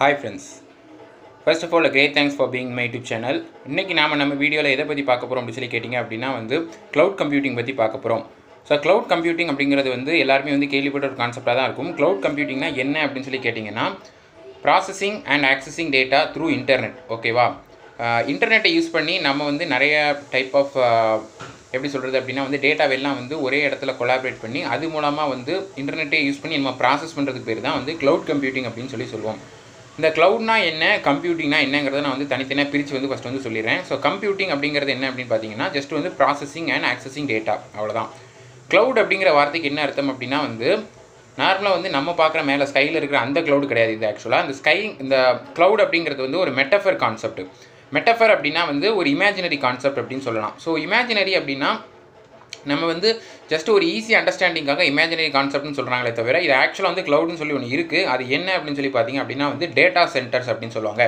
Hi friends first of all great thanks for being my YouTube channel இன்றைக்கி நாம் நம்ம வீடியோவில் எதை பற்றி பார்க்க போகிறோம் அப்படின்னு சொல்லி கேட்டிங்க அப்படின்னா வந்து க்ளவுட் கம்ப்யூட்டிங் பற்றி பார்க்க போகிறோம் ஸோ க்ளவுட் கம்ப்யூட்டிங் அப்படிங்கிறது வந்து எல்லாருமே வந்து கேள்விப்பட்ட ஒரு கான்செப்டாக தான் இருக்கும். க்ளவுட் கம்ப்யூட்டிங்னா என்ன அப்படின்னு சொல்லி கேட்டிங்கன்னா processing and accessing data through internet ஓகேவா இன்டர்நெட்டை யூஸ் பண்ணி நம்ம வந்து நிறைய டைப் ஆஃப் எப்படி சொல்கிறது அப்படின்னா வந்து டேட்டாவெல்லாம் வந்து ஒரே இடத்துல கொலாபரேட் பண்ணி அது மூலமாக வந்து இன்டர்நெட்டை யூஸ் பண்ணி நம்ம ப்ராசஸ் பண்ணுறதுக்கு பேர் தான் வந்து க்ளவுட் கம்ப்யூட்டிங் அப்படின்னு சொல்லி சொல்லுவோம். இந்த க்ளவுட்னா என்ன கம்ப்யூட்டிங்னா என்னங்கிறத நான் வந்து தனித்தனியாக பிரித்து வந்து ஃபஸ்ட் வந்து சொல்லிடுறேன். ஸோ கம்ப்யூட்டிங் அப்படிங்கிறது என்ன அப்படின்னு பார்த்தீங்கன்னா ஜஸ்ட் வந்து ப்ராசஸிங் அண்ட் ஆக்சஸிங் டேட்டா அவ்வளோதான் க்ளவுட் அப்படிங்கிற வார்த்தைக்கு என்ன அர்த்தம் அப்படின்னா வந்து நார்மலாக வந்து நம்ம பார்க்குற மேலே ஸ்கையில் இருக்கிற அந்த க்ளவுட் கிடையாது இது ஆக்சுவலாக அந்த ஸ்கை இந்த க்ளவுட் அப்படிங்கிறது வந்து ஒரு மெட்டஃபர் கான்செப்ட் மெட்டஃபர் அப்படின்னா வந்து ஒரு இமேஜினரி கான்செப்ட் அப்படின்னு சொல்லலாம். ஸோ இமேஜினரி அப்படின்னா நம்ம வந்து ஜஸ்ட் ஒரு ஈஸி அண்டர்ஸ்டாண்டிங்காக இமேஜினரி கான்செப்ட்னு சொல்கிறாங்களே தவிர இது ஆக்சுவலாக வந்து க்ளவுட்னு சொல்லி ஒன்று இருக்குது அது என்ன அப்படின்னு சொல்லி பார்த்தீங்க அப்படின்னா வந்து டேட்டா சென்டர்ஸ் அப்படின்னு சொல்லுவாங்க.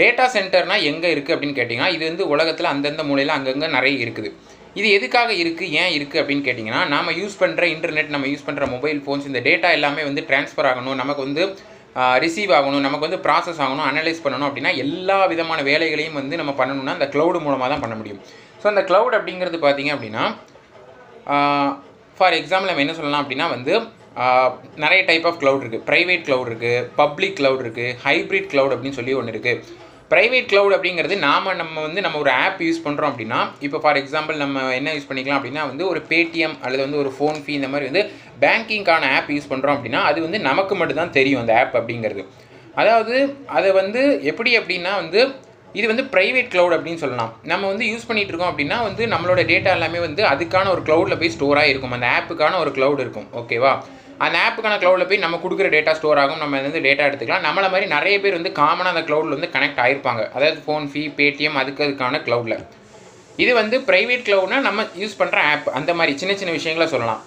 டேட்டா சென்டர்னா எங்கே இருக்குது அப்படின்னு கேட்டிங்கன்னா இது வந்து உலகத்தில் அந்தந்த மூலையில் அங்கங்கே நிறைய இருக்குது. இது எதுக்காக இருக்குது ஏன் இருக்குது அப்படின்னு கேட்டிங்கன்னா நம்ம யூஸ் பண்ணுற இன்டர்நெட் நம்ம யூஸ் பண்ணுற மொபைல் ஃபோன்ஸ் இந்த டேட்டா எல்லாமே வந்து ட்ரான்ஸ்ஃபர் ஆகணும். நமக்கு வந்து ரிசீவ் ஆகணும். நமக்கு வந்து ப்ராசஸ் ஆகணும் அனலைஸ் பண்ணணும் அப்படின்னா எல்லா விதமான வேலைகளையும் வந்து நம்ம பண்ணணும்னா அந்த க்ளவுடு மூலமாக தான் பண்ண முடியும். ஸோ அந்த க்ளவுட் அப்படிங்கிறது பார்த்தீங்க அப்படின்னா ஃபார் எக்ஸாம்பிள் நம்ம என்ன சொல்லலாம் அப்படின்னா வந்து நிறைய டைப் ஆஃப் க்ளவுட் இருக்குது ப்ரைவேட் க்ளவுட் இருக்குது பப்ளிக் க்ளவுட் இருக்குது ஹைப்ரிட் க்ளவுட் அப்படின்னு சொல்லி ஒன்று இருக்குது ப்ரைவேட் க்ளவுட் அப்படிங்கிறது நாம் நம்ம வந்து நம்ம ஒரு ஆப் யூஸ் பண்ணுறோம் அப்படின்னா இப்போ ஃபார் எக்ஸாம்பிள் நம்ம என்ன யூஸ் பண்ணிக்கலாம் அப்படின்னா வந்து ஒரு பேடிஎம் அல்லது வந்து ஒரு ஃபோன் ஃபீ இந்த மாதிரி வந்து பேங்கிங்கான ஆப் யூஸ் பண்ணுறோம் அப்படின்னா அது வந்து நமக்கு மட்டும்தான் தெரியும் அந்த ஆப் அப்படிங்கிறது. அதாவது அதை வந்து எப்படி அப்படின்னா வந்து இது வந்து ப்ரைவேட் க்ளவுட் அப்படின்னு சொல்லலாம். நம்ம வந்து யூஸ் பண்ணிகிட்டு இருக்கோம் அப்படின்னா வந்து நம்மளோட டேட்டா எல்லாமே வந்து அதுக்கான ஒரு க்ளவுடில் போய் ஸ்டோர் ஆகிருக்கும் அந்த ஆப்புக்கான ஒரு க்ளவுட் இருக்கும். ஓகேவா அந்த ஆப்புக்கான க்ளவுடில் போய் நம்ம கொடுக்குற டேட்டா ஸ்டோர் ஆகும். நம்ம வந்து டேட்டா எடுத்துக்கலாம். நம்மள மாதிரி நிறைய பேர் வந்து காமனாக அந்த க்ளவுடில் வந்து கனெக்ட் ஆகிருப்பாங்க அதாவது ஃபோன் ஃபீ பேடிஎம் அதுக்கு அதுக்கான க்ளவுடில் இது வந்து ப்ரைவேட் க்ளவுட்னால் நம்ம யூஸ் பண்ணுற ஆப் அந்த மாதிரி சின்ன சின்ன விஷயங்களை சொல்லலாம்.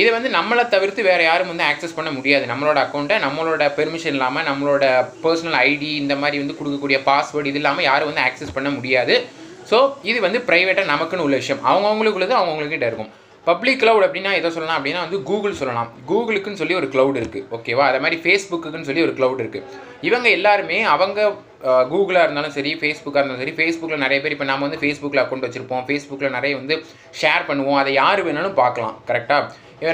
இதை வந்து நம்மளை தவிர்த்து வேறு யாரும் வந்து ஆக்சஸ் பண்ண முடியாது. நம்மளோட அக்கௌண்ட்டை நம்மளோட பெர்மிஷன் இல்லாமல் நம்மளோட பர்சனல் ஐடி இந்த மாதிரி வந்து கொடுக்கக்கூடிய பாஸ்வேர்டு இது இல்லாமல் யாரும் வந்து ஆக்சஸ் பண்ண முடியாது. ஸோ இது வந்து ப்ரைவேட்டாக நமக்குன்னு உள்ள விஷயம். அவங்கவுங்களுக்குள்ளது அவங்கவுங்கக்கிட்ட இருக்கும். பப்ளிக் க்ளவுட் அப்படின்னா எதை சொல்லலாம் அப்படின்னா வந்து கூகுள் சொல்லலாம். கூகுளுக்குன்னு சொல்லி ஒரு க்ளவுட் இருக்குது ஓகேவா அதே மாதிரி ஃபேஸ்புக்குன்னு சொல்லி ஒரு க்ளவுட் இருக்குது இவங்க எல்லாருமே அவங்க கூகுளாக இருந்தாலும் சரி ஃபேஸ்புக்காக இருந்தாலும் சரி ஃபேஸ்புக்கில் நிறைய பேர் இப்போ நம்ம வந்து ஃபேஸ்புக்கில் அக்கௌண்ட் வச்சுருப்போம். ஃபேஸ்புக்கில் நிறைய வந்து ஷேர் பண்ணுவோம். அதை யார் வேணாலும் பார்க்கலாம். கரெக்டாக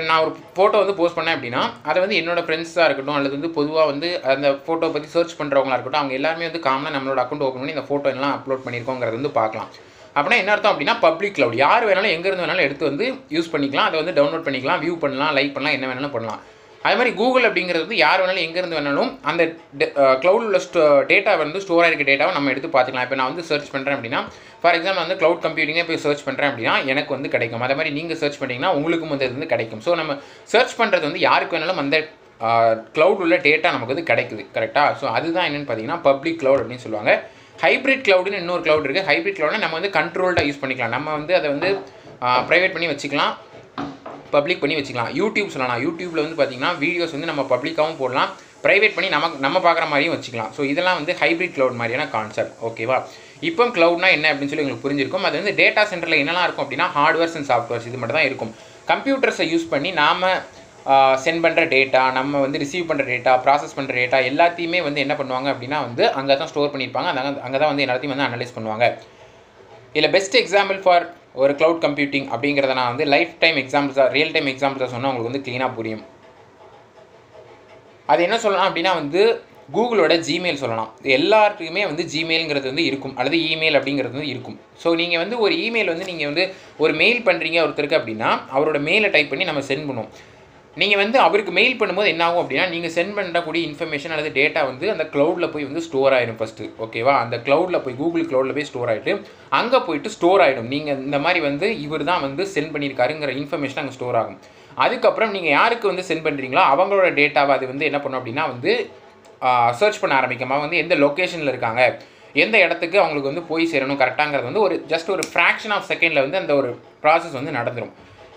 நான் ஒரு ஃபோட்டோ வந்து போஸ்ட் பண்ணேன் அப்படின்னா அதை வந்து என்னோடய ஃப்ரெண்ட்ஸாக இருக்கட்டும் அல்லது வந்து பொதுவாக வந்து அந்த ஃபோட்டோ பற்றி சர்ச் பண்ணுறவங்களா இருக்கட்டும் அவங்க எல்லாருமே வந்து காமனாக நம்மளோட அக்கௌண்ட் ஓப்பன் பண்ணி இந்த ஃபோட்டோ எல்லாம் அப்லோட் பண்ணியிருக்கோங்கிறது வந்து பார்க்கலாம். அப்படின்னா என்ன அர்த்தம் அப்படின்னா பப்ளிக் க்ளவுட் யார் வேணாலும் எங்கேருந்து வேணாலும் எடுத்து வந்து யூஸ் பண்ணிக்கலாம். அதை வந்து டவுன்லோட் பண்ணிக்கலாம் வியூ பண்ணலாம் லைக் பண்ணலாம் என்ன வேணாலும் பண்ணலாம். அது மாதிரி கூகுள் அப்படிங்கிறது வந்து யார் வேணாலும் எங்கேருந்து வேணாலும் அந்த க்ளவுட் உள்ள ஸ்டோ டேட்டா வந்து ஸ்டோர் ஆகிருக்க டேட்டாவை நம்ம எடுத்து பார்த்துக்கலாம். இப்போ நான் வந்து சர்ச் பண்ணுறேன் அப்படின்னா ஃபார் எக்ஸாம்பிள் வந்து க்ளவுட் கம்ப்யூட்டிங்கே போய் சர்ச் பண்ணுறேன் அப்படின்னா எனக்கு வந்து கிடைக்கும். அதே மாதிரி நீங்கள் சர்ச் பண்ணிங்கன்னா உங்களுக்கும் வந்து இது வந்து கிடைக்கும். ஸோ நம்ம சர்ச் பண்ணுறது வந்து யாருக்கு வேணாலும் அந்த க்ளவுட் உள்ள டேட்டா நமக்கு வந்து கிடைக்குது. கரெக்டாக ஸோ அதுதான் என்னென்னு பார்த்தீங்கன்னா பப்ளிக் க்ளவுட் அப்படின்னு சொல்லுவாங்க. ஹைப்ரிட் க்ளவுடுன்னு இன்னொரு க்ளவுட் இருக்குது ஹைப்ரிட் க்ளவுட்னா நம்ம வந்து கண்ட்ரோல்டாக யூஸ் பண்ணிக்கலாம். நம்ம வந்து அதை வந்து ப்ரைவேட் பண்ணி வச்சுக்கலாம். பப்ளிக் பண்ணி வச்சுக்கலாம். யூடியூப் சொல்லலாம். யூடியூப்பில் வந்து பார்த்திங்கன்னா வீடியோஸ் வந்து நம்ம பப்ளிக்காகவும் போடலாம். ப்ரைவேட் பண்ணி நம்ம நம்ம பார்க்குற மாதிரியும் வச்சுக்கலாம். ஸோ இதெல்லாம் வந்து ஹைப்ரிட் க்ளவுட் மாதிரியான கான்செப்ட் ஓகேவா இப்போ க்ளவுட்னா என்ன அப்படின்னு சொல்லி உங்களுக்கு புரிஞ்சிருக்கும். அது வந்து டேட்டா சென்டரில் என்னெல்லாம் இருக்கும் அப்படின்னா ஹார்ட்வேர்ஸ் அண்ட் சாஃப்ட்வேர்ஸ் இது மட்டும் தான் இருக்கும் கம்ப்யூட்டர்ஸை யூஸ் பண்ணி நாம் சென்ட் பண்ணுற டேட்டா நம்ம வந்து ரிசீவ் பண்ணுற டேட்டா ப்ராசஸ் பண்ணுற டேட்டா எல்லாத்தையுமே வந்து என்ன பண்ணுவாங்க அப்படின்னா வந்து அங்கே தான் ஸ்டோர் பண்ணியிருப்பாங்க. அங்கே அங்கே தான் வந்து எல்லாத்தையும் வந்து அனலைஸ் பண்ணுவாங்க. இதில் பெஸ்ட் எக்ஸாம்பிள் ஃபார் ஒரு க்ளவுட் கம்ப்யூட்டிங் அப்படிங்கிறத நான் வந்து லைஃப் டைம் எக்ஸாம்பிள்ஸாக ரியல் டைம் எக்ஸாம்பிள்ஸாக சொன்னால் உங்களுக்கு வந்து க்ளீனாக புரியும். அது என்ன சொல்லலாம் அப்படின்னா வந்து கூகுளோட ஜிமெயில் சொல்லலாம். எல்லாருக்குமே வந்து ஜிமெயிலுங்கிறது வந்து இருக்கும். அல்லது இமெயில் அப்படிங்கிறது வந்து இருக்கும். ஸோ நீங்கள் வந்து ஒரு இமெயில் வந்து நீங்கள் வந்து ஒரு மெயில் பண்ணுறீங்க ஒருத்தருக்கு அப்படின்னா அவரோட மெயிலை டைப் பண்ணி நம்ம சென்ட் பண்ணுவோம். நீங்கள் வந்து அவருக்கு மெயில் பண்ணும்போது என்ன ஆகும் அப்படின்னா நீங்கள் சென்ட் பண்ணக்கூடிய இன்ஃபர்மேஷன் அல்லது டேட்டா வந்து அந்த க்ளவுடில் போய் வந்து ஸ்டோர் ஆகிடும் ஃபஸ்ட்டு ஓகேவா அந்த க்ளவுடில் போய் கூகுள் க்ளவுடில் போய் ஸ்டோர் ஆகிட்டு அங்கே போயிட்டு ஸ்டோர் ஆகிடும் நீங்கள் இந்த மாதிரி வந்து இவர் தான் வந்து சென்ட் பண்ணியிருக்காருங்கிற இன்ஃபர்மேஷன் அங்கே ஸ்டோர் ஆகும். அதுக்கப்புறம் நீங்கள் யாருக்கு வந்து சென்ட் பண்ணுறீங்களோ அவங்களோட டேட்டாவை அது வந்து என்ன பண்ணும் அப்படின்னா வந்து சர்ச் பண்ண ஆரம்பிக்கமா. வந்து எந்த லொக்கேஷனில் இருக்காங்க எந்த இடத்துக்கு அவங்களுக்கு வந்து போய் சேரணும் கரெக்டாங்கிறது வந்து ஒரு ஜஸ்ட் ஒரு ஃப்ராக்ஷன் ஆஃப் செகண்டில் வந்து அந்த ஒரு ப்ராசஸ் வந்து நடந்துடும்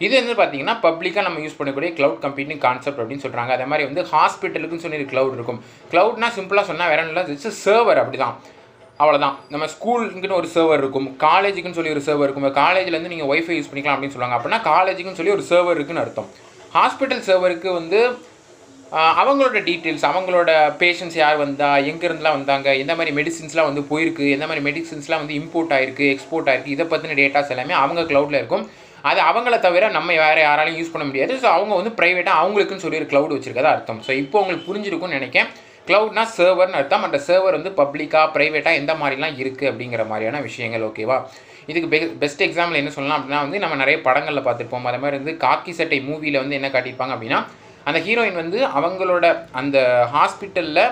இது வந்து பார்த்தீங்கன்னா பப்ளிக்காக நம்ம யூஸ் பண்ணக்கூடிய க்ளவுட் கம்ப்யூட்டிங் கான்செப்ட் அப்படின்னு சொல்கிறாங்க அதே மாதிரி வந்து ஹாஸ்பிட்டலுக்குன்னு சொல்லி ஒரு க்ளவுட் இருக்கும். க்ளவுட்னா சிம்பிளாக சொன்னால் வேற இல்லை இட்ஸ் சர்வர் அப்படி தான் அவ்வளோதான் நம்ம ஸ்கூலுக்குன்னு ஒரு சர்வர் இருக்கும். காலேஜுக்குன்னு சொல்லி ஒரு சர்வர் இருக்கும். காலேஜ்லேருந்து நீங்கள் ஒய்ஃபை யூஸ் பண்ணிக்கலாம் அப்படின்னு சொல்லுவாங்க. அப்படின்னா காலேஜுக்குன்னு சொல்லி ஒரு சர்வர் இருக்குன்னு அர்த்தம். ஹாஸ்பிட்டல் சர்வருக்கு வந்து அவங்களோட டீட்டெயில்ஸ் அவங்களோட பேஷண்ட்ஸ் யார் வந்தா எங்கேருந்துலாம் வந்தாங்க எந்த மாதிரி மெடிசின்ஸ்லாம் வந்து போயிருக்கு எந்த மாதிரி மெடிசின்ஸ்லாம் வந்து இம்போர்ட் ஆயிருக்கு எக்ஸ்போர்ட் ஆயிருக்கு இதை பற்றின டேட்டாஸ் எல்லாமே அவங்க க்ளவுடில் இருக்கும். அது அவங்கள தவிர நம்ம வேறு யாராலையும் யூஸ் பண்ண முடியாது. ஸோ அவங்க வந்து ப்ரைவேட்டாக அவங்களுக்குன்னு சொல்லி ஒரு க்ளவுட் வச்சிருக்கதா அர்த்தம். ஸோ இப்போ உங்களுக்கு புரிஞ்சிருக்கும்னு நினைக்கிறேன். க்ளவுட்னா சர்வர்னு அர்த்தம். அந்த சர்வர் வந்து பப்ளிக்காக ப்ரைவேட்டாக எந்த மாதிரிலாம் இருக்குது அப்படிங்கிற மாதிரியான விஷயங்கள் ஓகேவா இதுக்கு பெ பெஸ்ட் எக்ஸாம்பிள் என்ன சொல்லலாம் அப்படின்னா வந்து நம்ம நிறைய படங்களில் பார்த்துருப்போம். அது மாதிரி வந்து காக்கி சட்டை மூவியில் வந்து என்ன காட்டியிருப்பாங்க அப்படின்னா அந்த ஹீரோயின் வந்து அவங்களோட அந்த ஹாஸ்பிட்டலில்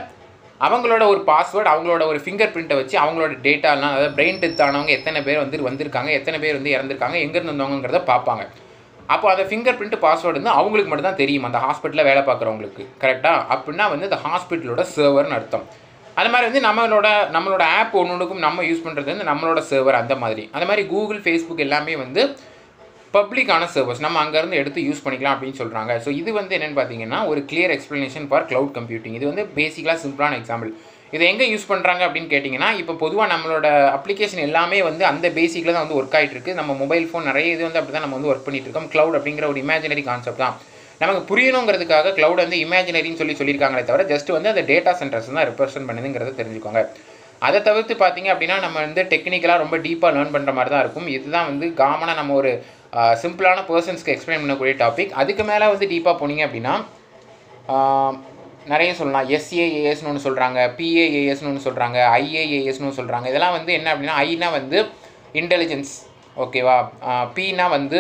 அவங்களோட ஒரு பாஸ்வேர்டு அவங்களோட ஒரு ஃபிங்கர் பிரிண்ட்டை வச்சு அவங்களோட டேட்டாலாம் அதாவது பிரெயின் டெத் ஆனவங்க எத்தனை பேர் வந்து வந்திருக்காங்க எத்தனை பேர் வந்து இறந்துருக்காங்க எங்கேருந்து வந்தவங்கிறத பார்ப்பாங்க. அப்போ அந்த ஃபிங்கர் பிரிண்ட் பாஸ்வேர்டு வந்து அவங்களுக்கு மட்டும் தான் தெரியும் அந்த ஹாஸ்பிட்டலில் வேலை பார்க்குறவங்களுக்கு. கரெக்டாக அப்படின்னா வந்து அந்த ஹாஸ்பிட்டலோட சர்வர்னு அர்த்தம். அது மாதிரி வந்து நம்மளோட நம்மளோட ஆப் ஒன்று ஒன்றுக்கும் நம்ம யூஸ் பண்ணுறது வந்து நம்மளோட சர்வர் அந்த மாதிரி. அந்த மாதிரி கூகுள் ஃபேஸ்புக் எல்லாமே வந்து பப்ளிக்கான சர்வர்ஸ் நம்ம அங்கேருந்து எடுத்து யூஸ் பண்ணிக்கலாம் அப்படின்னு சொல்கிறாங்க ஸோ இது வந்து என்னென்னு பார்த்தீங்கன்னா ஒரு clear explanation for cloud computing இது வந்து பேசிக்கலாக சிம்பிளான எக்ஸாம்பிள் இதை எங்கே யூஸ் பண்ணுறாங்க அப்படின்னு கேட்டிங்கன்னா இப்போ பொதுவாக நம்மளோட அப்ளிகேஷன் எல்லாமே வந்து அந்த பேசிக்கில் தான் வந்து ஒர்க் ஆகிட்டு இருக்குது நம்ம மொபைல் ஃபோன் நிறைய இது வந்து அப்படி தான் நம்ம வந்து ஒர்க் பண்ணிட்டு இருக்கோம். க்ளவுட் அப்படிங்கிற ஒரு இமேஜினரி கான்செப்ட் தான். நமக்கு புரியணுங்கிறதுக்காக க்ளவுட் வந்து இமேஜினரின்னு சொல்லி சொல்லியிருக்காங்களே தவிர ஜஸ்ட் வந்து அந்த டேட்டா சென்டர்ஸ் தான் ரெப்ரசென்ட் பண்ணுதுங்கிறத தெரிஞ்சுக்கோங்க. அதை தவிர்த்து பார்த்தீங்க அப்படின்னா நம்ம வந்து டெக்னிக்கலாக ரொம்ப டீப்பாக லேர்ன் பண்ணுற மாதிரி தான் இருக்கும். இதுதான் வந்து காமனாக நம்ம ஒரு சிம்பிளான பர்சன்ஸ்க்கு எக்ஸ்பிளைன் பண்ணக்கூடிய டாபிக் அதுக்கு மேலே வந்து டீப்பாக போனீங்க அப்படின்னா நிறைய சொல்லலாம். எஸ்ஏஏஎஸ்னு ஒன்று சொல்கிறாங்க பிஏஏஎஸ்னு ஒன்று சொல்கிறாங்க ஐஏஏஎஸ்னு ஒன்று சொல்கிறாங்க இதெல்லாம் வந்து என்ன அப்படின்னா ஐனா வந்து இன்டெலிஜென்ஸ் ஓகேவா பினா வந்து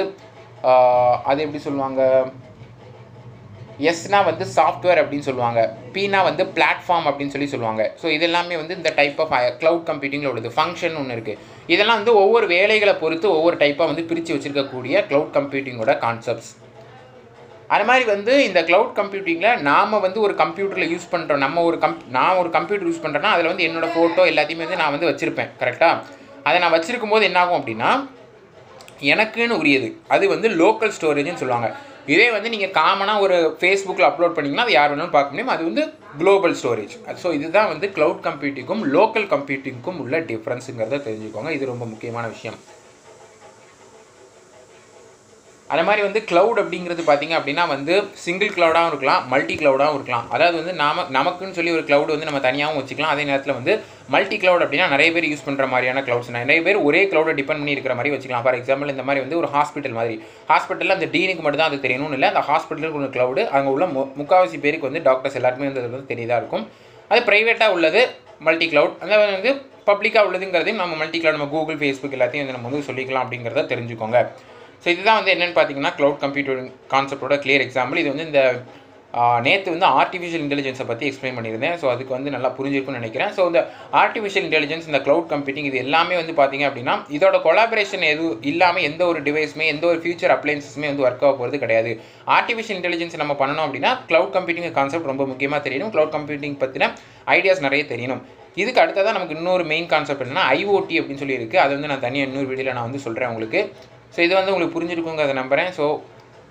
அது எப்படி சொல்லுவாங்க? எஸ்னா வந்து சாஃப்ட்வேர் அப்படின்னு சொல்லுவாங்க. பினா வந்து பிளாட்ஃபார்ம் அப்படின்னு சொல்லி சொல்லுவாங்க. ஸோ இது எல்லாமே வந்து இந்த டைப் ஆஃப் க்ளவுட் கம்ப்யூட்டிங்கில் உள்ளது. ஃபங்க்ஷன் ஒன்று இருக்குது இதெல்லாம் வந்து ஒவ்வொரு வேலைகளை பொறுத்து ஒவ்வொரு டைப்பாக வந்து பிரித்து வச்சுருக்கக்கூடிய க்ளவுட் கம்ப்யூட்டிங்கோட கான்செப்ட்ஸ் அது மாதிரி வந்து இந்த க்ளவுட் கம்ப்யூட்டிங்கில் நாம் வந்து ஒரு கம்ப்யூட்டரில் யூஸ் பண்ணுறோம் நம்ம ஒரு கம் நான் ஒரு கம்ப்யூட்டர் யூஸ் பண்ணுறேன்னா அதில் வந்து என்னோடய ஃபோட்டோ எல்லாத்தையுமே வந்து நான் வந்து வச்சுருப்பேன். கரெக்டாக அதை நான் வச்சுருக்கும் போது என்னாகும் அப்படின்னா எனக்குன்னு உரியது. அது வந்து லோக்கல் ஸ்டோரேஜ்னு சொல்லுவாங்க. இதே வந்து நீங்கள் காமனாக ஒரு ஃபேஸ்புக்கில் அப்லோட் பண்ணிங்கன்னா அது யார் வேணாலும் பார்க்க முடியும். அது வந்து குளோபல் ஸ்டோரேஜ் ஸோ இதுதான் வந்து க்ளவுட் கம்ப்யூட்டிங்கும் லோக்கல் கம்ப்யூட்டிங்க்கும் உள்ள டிஃப்ரென்ஸுங்கிறத தெரிஞ்சுக்கோங்க. இது ரொம்ப முக்கியமான விஷயம். அதே மாதிரி வந்து க்ளவுட் அப்படிங்கிறது பார்த்தீங்க அப்படின்னா வந்து சிங்கிள் க்ளவுடாகவும் இருக்கலாம் மல்டி க்ளவுடாகவும் இருக்கலாம். அதாவது வந்து நாம நமக்குன்னு சொல்லி ஒரு க்ளவுட் வந்து நம்ம தனியாகவும் வச்சுக்கலாம். அதே நேரத்தில் வந்து மல்டி க்ளவுட் அப்படின்னா நிறைய பேர் யூஸ் பண்ணுற மாதிரியான க்ளவுட்ஸ் நிறைய பேர் ஒரே க்ளவுடை டிபெண்ட் பண்ணி இருக்கிற மாதிரி வச்சுக்கலாம். ஃபார் எக்ஸாம்பிள் இந்த மாதிரி வந்து ஒரு ஹாஸ்பிட்டல் மாதிரி. ஹாஸ்பிட்டலில் அந்த டீனுக்கு மட்டும் தான் அது தெரியணும்னு இல்லை. அந்த ஹாஸ்பிட்டலுக்கு ஒரு க்ளவுடு அங்கே உள்ள மு முக்காவாசி பேருக்கு வந்து டாக்டர்ஸ் எல்லாருக்குமே வந்து அது வந்து தெரியதாக இருக்கும். அது ப்ரைவேட்டாக உள்ளது மல்டி க்ளவுட் அந்த வந்து பப்ளிக்காக உள்ளதுங்கிறதையும் நம்ம மல்டி க்ளவுட் நம்ம கூகுள் ஃபேஸ்புக் எல்லாத்தையும் வந்து நம்ம வந்து சொல்லிக்கலாம் அப்படிங்கிறத தெரிஞ்சுக்கோங்க. ஸோ இதுதான் வந்து என்னென்னு பார்த்தீங்கன்னா க்ளவுட் கம்ப்யூட்டர் கான்செப்டோட கிளியர் எக்ஸாம்பிள் இது வந்து இந்த நேற்று வந்து ஆர்டிஃபிஷியல் இன்டெலிஜென்ஸை பற்றி எக்ஸ்பிளைன் பண்ணியிருந்தேன். ஸோ அதுக்கு வந்து நல்லா புரிஞ்சிருக்கும்னு நினைக்கிறேன். ஸோ இந்த ஆர்டிஃபிஷியல் இன்டெலிஜென்ஸ் இந்த க்ளவுட் கம்ப்யூட்டிங் இது எல்லாமே வந்து பார்த்தீங்க அப்படின்னா இதோட கொலாபரேஷன் எதுவும் இல்லாமல் எந்த ஒரு டிவைஸுமே எந்த ஒரு ஃபியூச்சர் அப்ளைன்ஸஸுமே வந்து ஒர்க் ஆக போகிறது கிடையாது. ஆர்டிஃபிஷியல் இன்டெலிஜென்ஸ் நம்ம பண்ணணும் அப்படின்னா க்ளவுட் கம்ப்யூட்டிங் கான்செப்ட் ரொம்ப முக்கியமாக தெரியணும். க்ளவுட் கம்ப்யூட்டிங் பற்றின ஐடியாஸ் நிறைய தெரியணும். இதுக்கு அடுத்ததான் நமக்கு இன்னொரு மெயின் கான்செப்ட் என்னன்னா ஐஓடி அப்படின்னு சொல்லி இருக்குது அது வந்து நான் தனியாக இன்னொரு வீடியோவில் நான் வந்து சொல்கிறேன் உங்களுக்கு. ஸோ இது வந்து உங்களுக்கு புரிஞ்சிருக்குங்கிறத நம்புகிறேன் ஸோ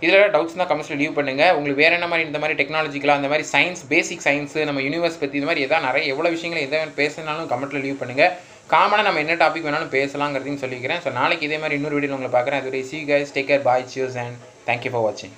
இதில் டவுட்ஸ் தான் கமெண்ட்ஸில் லீவ் பண்ணுங்கள் உங்களுக்கு வேறு என்ன மாதிரி இந்த மாதிரி டெக்னாலஜிக்கலாக அந்த மாதிரி சயின்ஸ் பேசிக் சயின்ஸு நம்ம யூனிவர்ஸ் பற்றி இந்த மாதிரி எதாவது நிறைய எவ்வளோ விஷயங்கள் எதை பேசினாலும் கமெண்ட்டில் லீவ் பண்ணுங்கள் காமனாக நம்ம என்ன டாபிக் வேணாலும் பேசலாங்கிறதையும் சொல்லிக்கிறேன். ஸோ நாளைக்கு இதே மாதிரி இன்னொரு வீடியோ உங்களை பார்க்குறேன். அதுவரை see guys take care bye see you and thank you for வாட்சிங்